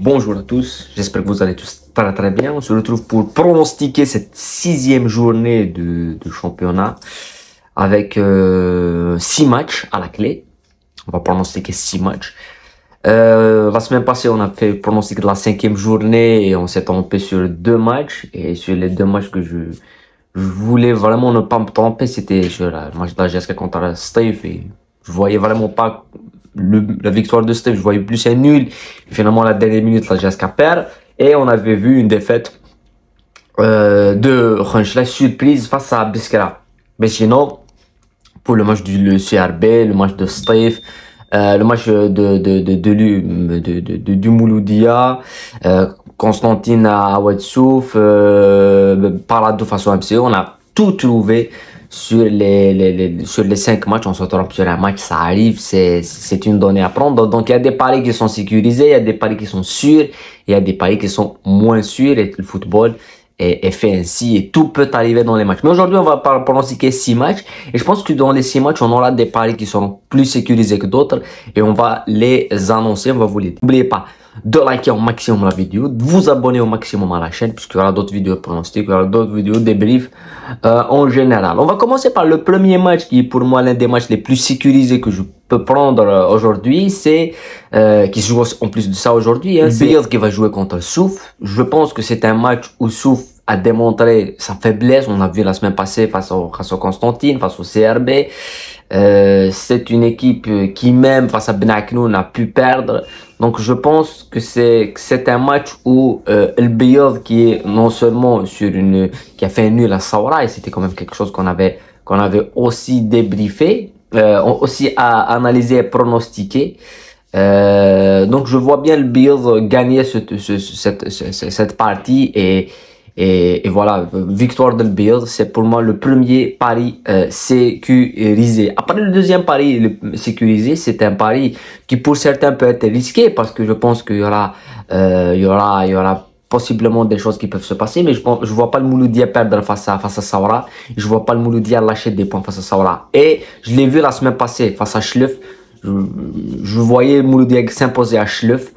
Bonjour à tous, j'espère que vous allez tous très très bien. On se retrouve pour pronostiquer cette sixième journée de, championnat avec euh, six matchs à la clé. On va pronostiquer six matchs. Euh, la semaine passée, on a fait de la cinquième journée et on s'est trompé sur deux matchs. Et sur les deux matchs que je, je voulais vraiment ne pas me tromper, c'était sur le match de la contre Steve. Et je voyais vraiment pas la victoire de Steve, je voyais plus un nul. Finalement, la dernière minute, la GSK perd. Et on avait vu une défaite euh, de Runchla surprise face à Biskra. Mais sinon, pour le match du CRB, le match de Steve, euh, le match de, de, de, de, du Mouloudia, euh, Constantine à Ouedsouf, euh, Parado face au MC, on a tout trouvé sur les, les, les, sur les cinq matchs, on se trompe sur un match, ça arrive, c'est, une donnée à prendre. Donc, il y a des paris qui sont sécurisés, il y a des paris qui sont sûrs, il y a des paris qui sont moins sûrs et le football est, est fait ainsi et tout peut arriver dans les matchs. Mais aujourd'hui, on va pronostiquer six matchs et je pense que dans les six matchs, on aura des paris qui seront plus sécurisés que d'autres et on va les annoncer, on va vous les. N'oubliez pas, de liker au maximum la vidéo, de vous abonner au maximum à la chaîne, puisqu'il y aura d'autres vidéos pronostiques, il y aura d'autres vidéos débriefs euh, en général. On va commencer par le premier match qui est pour moi l'un des matchs les plus sécurisés que je peux prendre euh, aujourd'hui, c'est euh, qui se joue en plus de ça aujourd'hui, hein, c'est qui va jouer contre Souf. Je pense que c'est un match où Souf a démontré sa faiblesse. On a vu la semaine passée face au, face au Constantine, face au CRB. Euh, c'est une équipe qui même face à Benaknou n'a pu perdre. Donc je pense que c'est c'est un match où euh, El qui est non seulement sur une qui a fait nul à Saoura et c'était quand même quelque chose qu'on avait qu'on avait aussi débriefé, euh, aussi à analyser et pronostiqué. Euh, donc je vois bien le Beyod gagner cette, cette, cette, cette partie et et, voilà, victoire de Bill, c'est pour moi le premier pari euh, sécurisé. Après le deuxième pari le sécurisé, c'est un pari qui pour certains peut être risqué parce que je pense qu'il y aura, euh, il y aura, il y aura possiblement des choses qui peuvent se passer, mais je je vois pas le Mouloudia perdre face à, face à Saura. Je vois pas le Mouloudia lâcher des points face à Saura. Et je l'ai vu la semaine passée face à Schleuf. Je, je voyais Mouloudia s'imposer à Schleuf.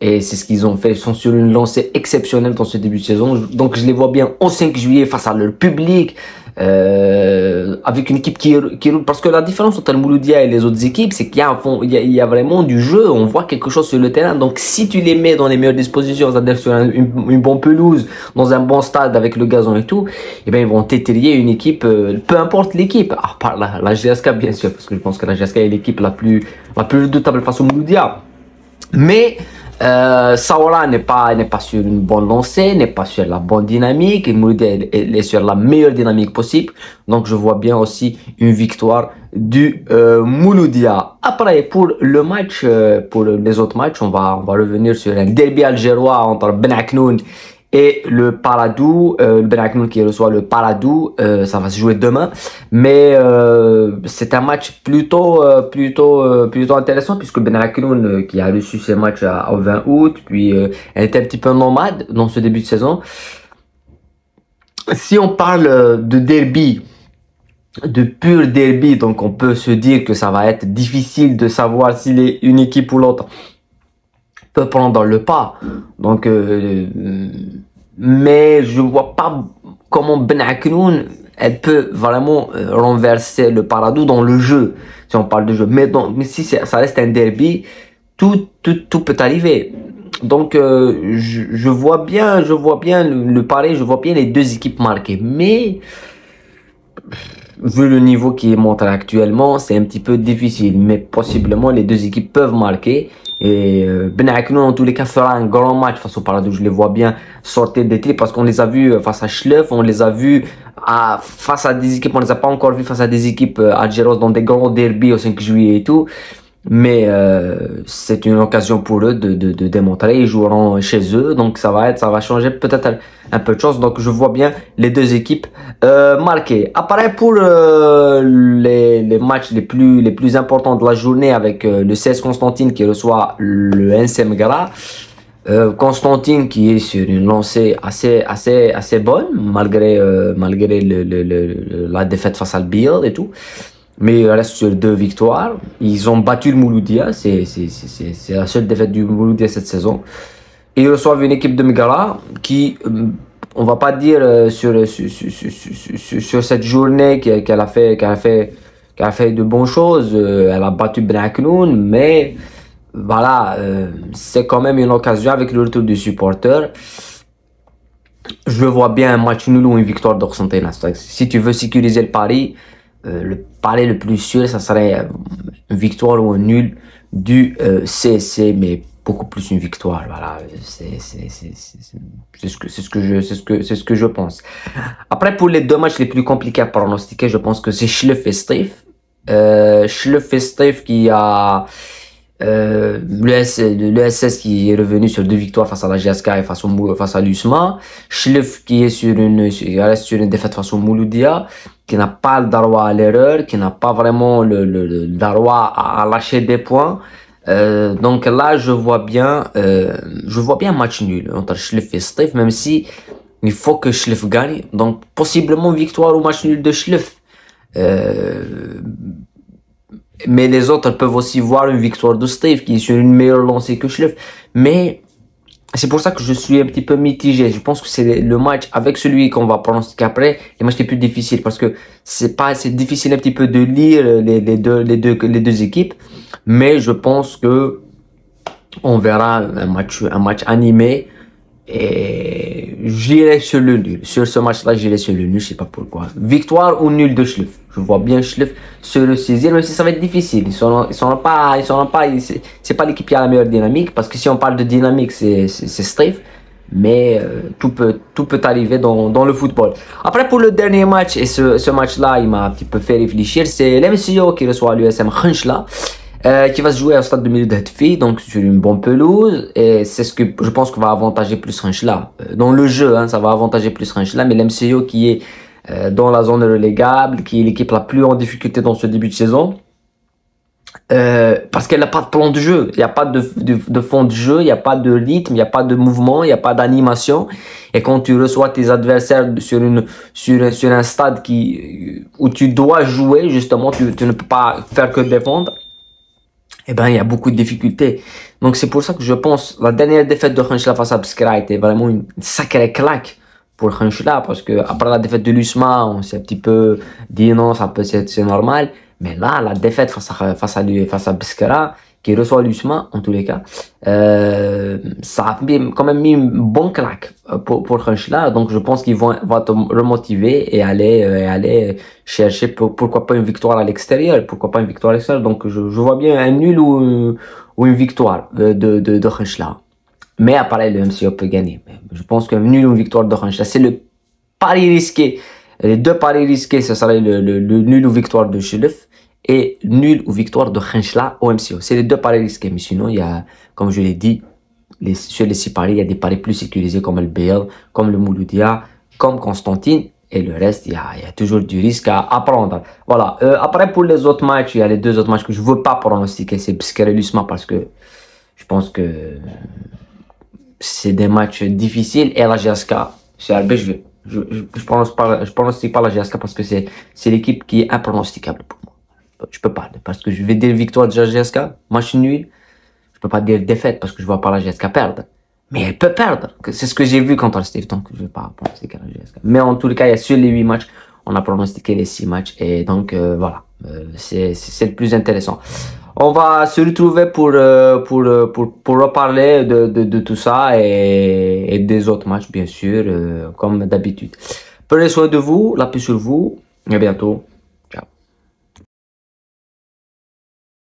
Et c'est ce qu'ils ont fait. Ils sont sur une lancée exceptionnelle dans ce début de saison. Donc je les vois bien au 5 juillet face à leur public. Euh, avec une équipe qui, qui parce que la différence entre Mouloudia et les autres équipes c'est qu'il y a fond, il y a, vraiment du jeu on voit quelque chose sur le terrain donc si tu les mets dans les meilleures dispositions c'est-à-dire sur une, une, bonne pelouse dans un bon stade avec le gazon et tout et eh bien ils vont tétrier une équipe euh, peu importe l'équipe à part la, la GSK bien sûr parce que je pense que la GSK est l'équipe la plus la plus redoutable face au Mouloudia mais euh, n'est pas, n'est pas sur une bonne lancée, n'est pas sur la bonne dynamique. Et Mouloudia est sur la meilleure dynamique possible. Donc, je vois bien aussi une victoire du euh, Mouloudia. Après, pour le match, euh, pour les autres matchs, on va, on va revenir sur un derby algérois entre Ben Aknoun et le Paradou, euh, le Benaknoun qui reçoit le Paradou, euh, ça va se jouer demain. Mais euh, c'est un match plutôt euh, intéressant puisque euh, qui a reçu ses matchs au 20 août, puis elle était un petit peu nomade dans ce début de saison. Si on parle de derby, de pur derby, donc on peut se dire que ça va être difficile de savoir s'il est une équipe ou l'autre peut prendre le pas. Donc, euh, mais je vois pas comment Ben Aknoun, elle peut vraiment euh, renverser le paradou dans le jeu, si on parle de jeu. Mais, donc, si ça reste un derby, tout, tout, tout peut arriver. Donc, euh, je, je, vois bien, je vois bien le, le pari, je vois bien les deux équipes marquées. Mais, vu le niveau qui est montré actuellement, c'est un petit peu difficile. Mais possiblement, les deux équipes peuvent marquer. Et euh, Ben en tous les cas, fera un grand match face au Paradou. Je les vois bien sortir des titres parce qu'on les a vus euh, face à Schleuf, on les a vus à, face à des équipes, on les a pas encore vus face à des équipes euh, algéroises dans des grands derbies au 5 juillet et tout. Mais euh, c'est une occasion pour eux de, de, de, démontrer. Ils joueront chez eux, donc ça va être, ça va changer peut-être un peu de choses. Donc je vois bien les deux équipes euh, marquées. Après pour euh, les, les matchs les plus les plus importants de la journée avec euh, le 16 Constantine qui reçoit le NCM Gara. Euh, Constantine qui est sur une lancée assez assez assez bonne malgré malgré le, le, le, la défaite face à le et tout mais il reste sur deux victoires. Ils ont battu le Mouloudia, c'est la seule défaite du Mouloudia cette saison. Et ils reçoivent une équipe de Megara qui, euh, on va pas dire euh, sur, sur, sur, sur, cette journée qu'elle a fait, a fait, a fait de bonnes choses. Euh, elle a battu Braknoun, mais voilà, c'est quand même une occasion avec le retour du supporter. Je vois bien un match nul ou une victoire d'Orsantina. Si tu veux sécuriser le pari, le pari le plus sûr, ça serait une victoire ou un nul du CSC, mais beaucoup plus une victoire. Voilà, c'est ce que c'est ce que je c'est ce que c'est ce que je pense. Après pour les deux matchs les plus compliqués à pronostiquer, je pense que c'est Schleff et Steve. Euh, Schleff et Steve qui a euh, l'ESS qui est revenu sur deux victoires face à la GSK et face, au, face à l'USMA. Schleff qui est sur une, reste sur une défaite face au Mouloudia, qui n'a pas le droit à l'erreur, qui n'a pas vraiment le, le, le droit à lâcher des points. Euh, donc là, je vois bien, euh, je vois bien match nul entre Schliff et Steve, même si il faut que Schliff gagne. Donc possiblement victoire ou match nul de Schliff. Euh, mais les autres peuvent aussi voir une victoire de Steve qui est sur une meilleure lancée que Schliff. Mais c'est pour ça que je suis un petit peu mitigé. Je pense que c'est le match avec celui qu'on va prononcer après, le match est plus difficile parce que c'est pas, c'est difficile un petit peu de lire les, les deux, les deux, les deux équipes. Mais je pense que on verra un match, un match animé et j'irai sur le nul. Sur ce match-là, j'irai sur le nul, je sais pas pourquoi. Victoire ou nul de Schliff. Je vois bien Schliff sur le saisir, même si ça va être difficile. Ils sont, ils sont pas, ils sont pas, c'est pas l'équipe qui a la meilleure dynamique, parce que si on parle de dynamique, c'est, c'est Striff. Mais euh, tout peut tout peut arriver dans, dans le football. Après pour le dernier match et ce, ce match-là, il m'a un petit peu fait réfléchir. C'est l'MCO qui reçoit l'USM Khenchla. Euh, qui va se jouer au stade de milieu d'Hetfi, donc sur une bonne pelouse. Et c'est ce que je pense qu'on va avantager plus Renchla. Euh, dans le jeu, hein, ça va avantager plus Renchla, mais l'MCO qui est euh, dans la zone relégable, qui est l'équipe la plus en difficulté dans ce début de saison. Euh, parce qu'elle n'a pas de plan de jeu, il n'y a pas de, de, de, fond de jeu, il n'y a pas de rythme, il n'y a pas de mouvement, il n'y a pas d'animation. Et quand tu reçois tes adversaires sur, une, sur, sur un stade qui, où tu dois jouer, justement, tu, tu ne peux pas faire que défendre eh ben, il y a beaucoup de difficultés. Donc, c'est pour ça que je pense, la dernière défaite de Khenchla face à Bskra était vraiment une sacrée claque pour Khenchla, parce que après la défaite de l'USMA, on s'est un petit peu dit non, ça peut c'est normal. Mais là, la défaite face à, face à, face à Bskra, qui reçoit l'USMA, en tous les cas, euh, ça a quand même mis une bonne claque euh, pour, pour là. Donc, je pense qu'ils vont, vont te remotiver et aller, euh, aller chercher pourquoi pas une victoire à l'extérieur, pourquoi pas une victoire à l'extérieur. Donc, je, je vois bien un nul ou, ou une victoire de, de, de, de Mais après, le MCO peut gagner. Je pense qu'un nul ou une victoire de Khenchla, c'est le pari risqué. Les deux paris risqués, ce serait le, le, le nul ou victoire de Shilef et nul ou victoire de Khenchla au MCO. C'est les deux paris risqués. Mais sinon, il y a, comme je l'ai dit, sur les six paris, il y a des paris plus sécurisés comme le BL, comme le Mouloudia, comme Constantine. Et le reste, il y a, toujours du risque à, prendre. Voilà. Euh, après, pour les autres matchs, il y a les deux autres matchs que je veux pas pronostiquer. C'est Lusma parce que je pense que c'est des matchs difficiles. Et la GSK, c'est RB, je, je, je, je, pas, je pronostique pas la GSK parce que c'est l'équipe qui est impronosticable je peux pas, parce que je vais dire victoire de la GSK, match nul. Je peux pas dire défaite parce que je vois pas la GSK perdre. Mais elle peut perdre. C'est ce que j'ai vu contre Steve, donc je vais pas pronostiquer la GSK. Mais en les cas, sur les 8 matchs, on a pronostiqué les 6 matchs et donc euh, voilà, euh, c'est le plus intéressant. On va se retrouver pour euh, reparler de, de, tout ça et, des autres matchs bien sûr, comme d'habitude. Prenez soin de vous, la paix sur vous, et à bientôt.